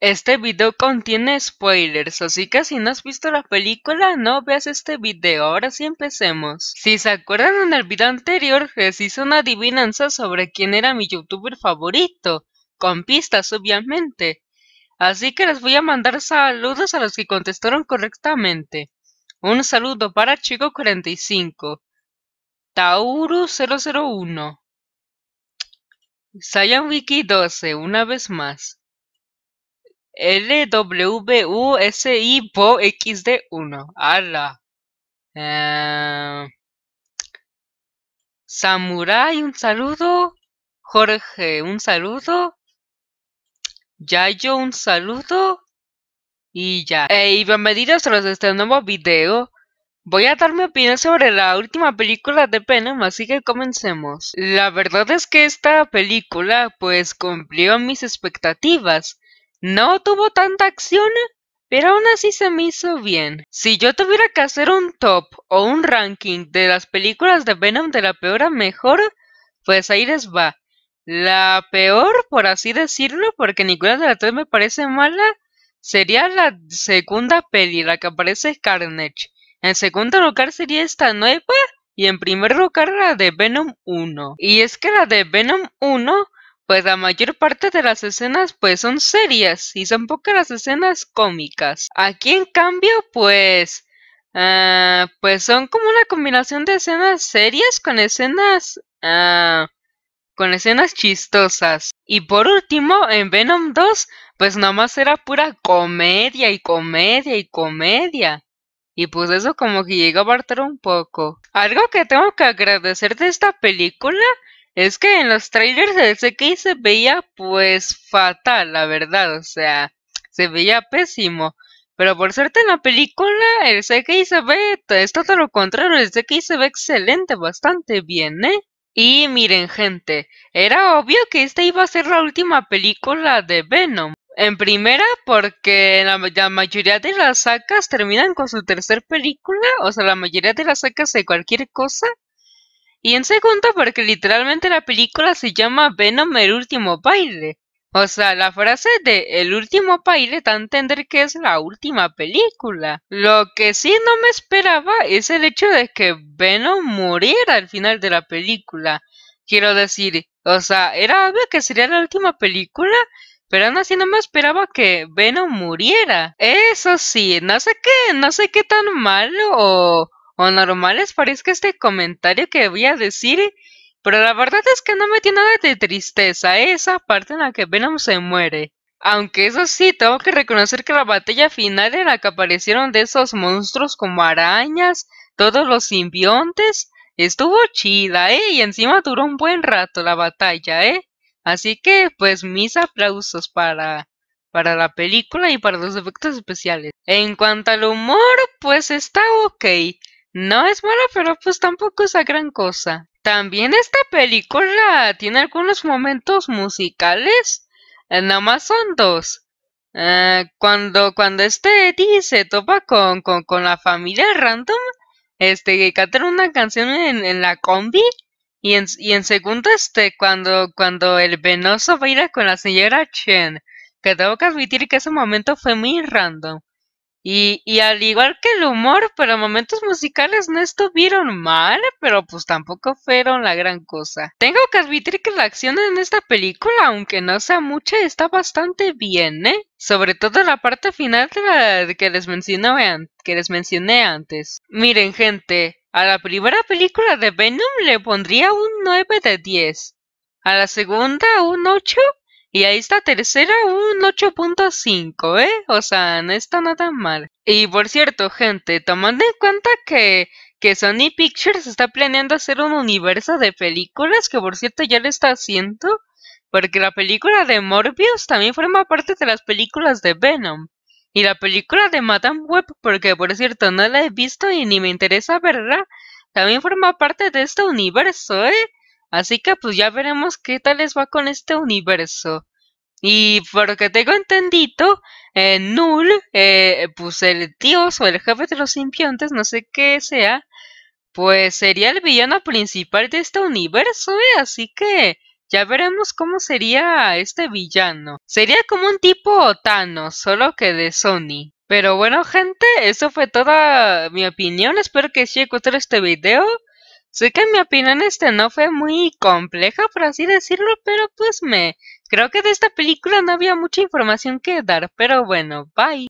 Este video contiene spoilers, así que si no has visto la película, no veas este video. Ahora sí empecemos. Si se acuerdan en el video anterior, les hice una adivinanza sobre quién era mi youtuber favorito, con pistas obviamente. Así que les voy a mandar saludos a los que contestaron correctamente. Un saludo para Chico45, Tauru001, SayanWiki12, una vez más. LWUSI-XD1. ¡Hala! Eh, Samurai, un saludo. Jorge, un saludo. Yayo, un saludo. Y ya. Hey, bienvenidos a este nuevo video. Voy a dar mi opinión sobre la última película de Venom, así que comencemos. La verdad es que esta película pues cumplió mis expectativas. No tuvo tanta acción, pero aún así se me hizo bien. Si yo tuviera que hacer un top o un ranking de las películas de Venom de la peor a mejor, pues ahí les va. La peor, por así decirlo, porque ninguna de las tres me parece mala, sería la segunda peli, la que aparece Carnage. En segundo lugar sería esta nueva y en primer lugar la de Venom 1. Y es que la de Venom 1 pues la mayor parte de las escenas pues son serias y son pocas las escenas cómicas. Aquí en cambio pues uh, pues son como una combinación de escenas serias con escenas uh, con escenas chistosas. Y por último en Venom 2 pues nomás era pura comedia y comedia y comedia. Y pues eso como que llega a bartar un poco. Algo que tengo que agradecer de esta película es que en los trailers el CGI se veía pues fatal, la verdad, o sea, se veía pésimo. Pero por suerte en la película el CGI se ve, es todo lo contrario, el CGI se ve excelente, bastante bien, ¿eh? Y miren gente, era obvio que esta iba a ser la última película de Venom. En primera, porque la, la, mayoría de las sacas terminan con su tercer película, o sea, la mayoría de las sacas de cualquier cosa y en segundo, porque literalmente la película se llama Venom el último baile. O sea, la frase de el último baile da a entender que es la última película. Lo que sí no me esperaba es el hecho de que Venom muriera al final de la película. Quiero decir, o sea, era obvio que sería la última película, pero aún así no me esperaba que Venom muriera. Eso sí, no sé qué, no sé qué tan malo o o normal les parezca este comentario que voy a decir, pero la verdad es que no me tiene nada de tristeza esa parte en la que Venom se muere. Aunque eso sí, tengo que reconocer que la batalla final en la que aparecieron de esos monstruos como arañas, todos los simbiontes, estuvo chida, ¿eh? Y encima duró un buen rato la batalla, ¿eh? Así que, pues, mis aplausos para, para la película y para los efectos especiales. En cuanto al humor, pues está ok. No es mala, pero pues tampoco es la gran cosa. También esta película tiene algunos momentos musicales. Eh, nada más son dos. Eh, cuando, cuando este Eddie se topa con, con, con la familia random, este, cantan una canción en, en la combi. Y en, y en segundo, este, cuando, cuando el venoso baila con la señora Chen. Que tengo que admitir que ese momento fue muy random. Y, al igual que el humor, pero momentos musicales no estuvieron mal, pero pues tampoco fueron la gran cosa. Tengo que admitir que la acción en esta película, aunque no sea mucha, está bastante bien, ¿eh? Sobre todo la parte final de la que les mencioné, que les mencioné antes. Miren, gente, a la primera película de Venom le pondría un 9 de 10. A la segunda un 8 y ahí está tercera un 8.5, ¿eh? O sea, no está nada mal. Y por cierto, gente, tomando en cuenta que, que Sony Pictures está planeando hacer un universo de películas, que por cierto ya lo está haciendo, porque la película de Morbius también forma parte de las películas de Venom. Y la película de Madame Web, porque por cierto no la he visto y ni me interesa verla, también forma parte de este universo, ¿eh? Así que pues ya veremos qué tal les va con este universo. Y por lo que tengo entendido, eh, Null, eh, pues el dios o el jefe de los simbiontes, no sé qué sea, pues sería el villano principal de este universo, ¿eh? Así que, Ya veremos cómo sería este villano. Sería como un tipo Thanos, solo que de Sony. Pero bueno gente, eso fue toda mi opinión. Espero que sí os gustado este video. Sé que mi opinión este no fue muy compleja, por así decirlo, pero pues me... Creo que de esta película no había mucha información que dar, pero bueno, bye.